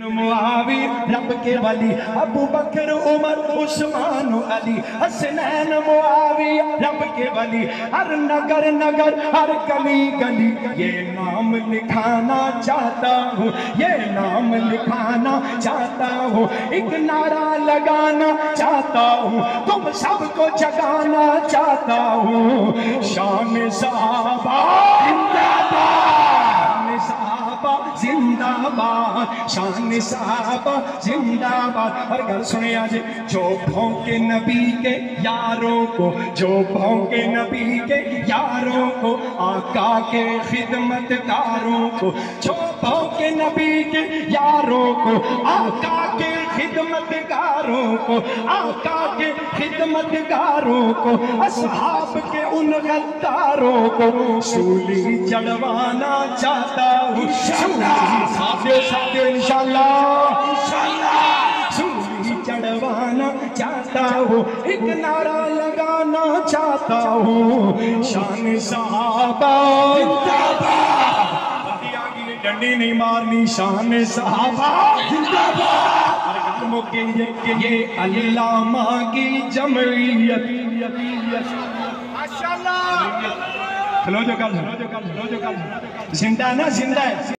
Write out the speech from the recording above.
मुआवी रब के वली, अबू बकर, उमर, उस्मान, अली, हसनैन मुआवी रब के वली, हर नगर नगर, हर गली गली। ये नाम लिखाना चाहता हूँ, ये नाम लिखाना चाहता हूँ, एक नारा लगाना चाहता हूँ, तुम सबको जगाना चाहता हूँ। शाम साहबा जिंदाबाद साहबा जिंदाबाद, शान साहबा, जिंदाबाद। और घर सुने आज, जो भौंके नबी के यारों को, जो भौंके नबी के यारों को, आका के खिदमतकारों को, जो भौंके नबी के यारों को, आका के खिदमतगारों को, आका के खिदमतगारों को असहाब के उन गद्दारों को सूली चढ़वाना चाहता हूँ। इंशाल्लाह। सूली चढ़वाना चाहता हूँ एक नारा लगाना चाहता हूँ। शान साहबा। डंडी नहीं मारनी शान साहबा। जिंदाबाद। के ये के ये अल्लामा की खलो जो कल ज़िंदा ना ज़िंदा है?